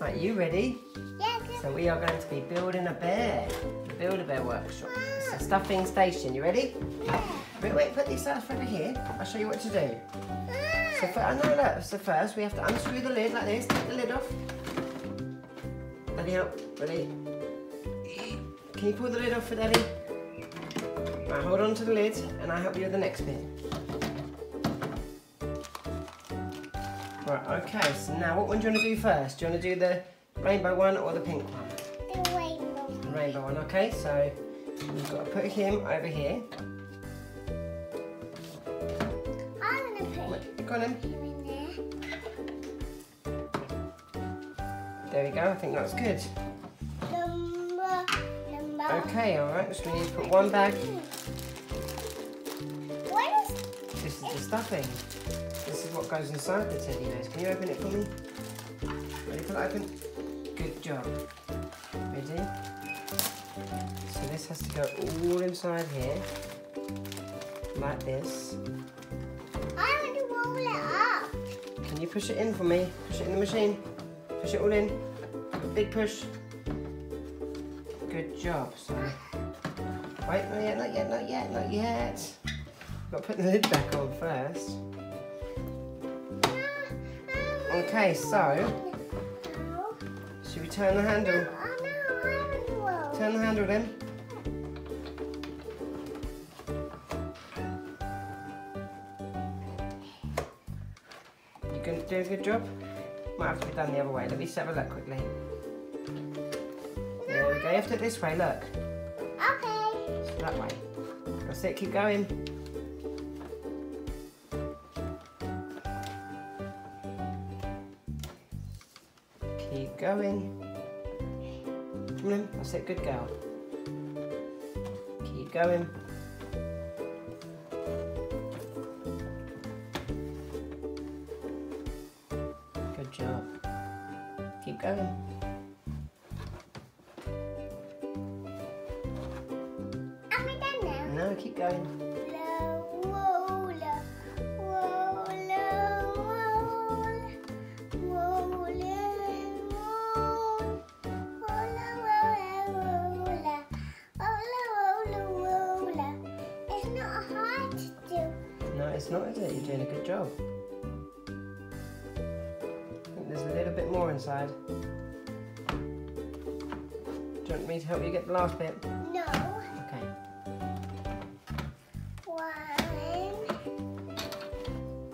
Right, you ready? Yeah, So we are going to be building a bear. The Build-A-Bear workshop. It's a stuffing station. You ready? Yeah. Wait, wait, put these stuff over here. I'll show you what to do. So, ah. for, oh, uh, no, look. So first we have to unscrew the lid like this. Take the lid off. Daddy, help. Ready? Can you pull the lid off for Daddy? Right, hold on to the lid and I'll help you with the next bit. Right, okay, so now what one do you want to do first? Do you want to do the rainbow one or the pink one? the rainbow. The rainbow one, okay, so you've got to put him over here. I'm gonna put Wait, Go on him in there. There we go, I think that's good. Number, number. Okay, alright, so we need to put one bag. What is This is the stuffing. This is what goes inside the teddy bears. Can you open it for me? Ready for that open? Good job. Ready? So this has to go all inside here. Like this. I want to roll it up. Can you push it in for me? Push it in the machine. Push it all in. Big push. Good job. So, wait, not yet, not yet, not yet, not yet. Got to put the lid back on first. Okay, so should we turn the handle? Oh no, I want to roll. Turn the handle then. You can do a good job. Might have to be done the other way. Let me just have a look quickly. There we go. You have to do it this way. Look, Okay. So that way. That's it. Keep going. Keep going. Come on. That's it. Good girl. Keep going. Good job. Keep going. Am I done now? No, keep going. It's not, is it? You're doing a good job. I think there's a little bit more inside. Do you want me to help you get the last bit? No. Okay. One,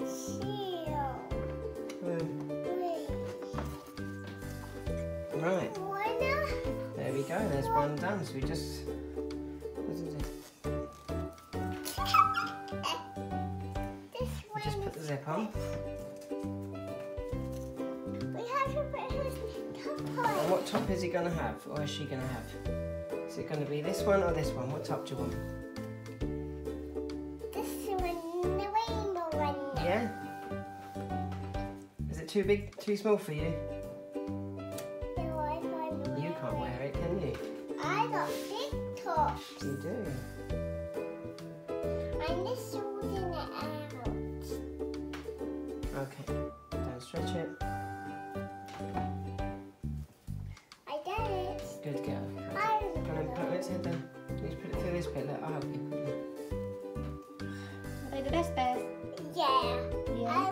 two, three, right, four. there we go. There's one done. So we just. Zip on. We have to put his top And on. what top is he going to have? Or is she going to have? Is it going to be this one or this one? What top do you want? This one, the rainbow one. Yeah? Is it too big, too small for you? The one one. You can't wear it, can you? I got big tops. You do. I'm just sorting it out. Okay, now stretch it. I got it. Good girl. I Can I put it through the, let's put it through this bit, look, I'll help you. Are they the best bears? Yeah. Yeah.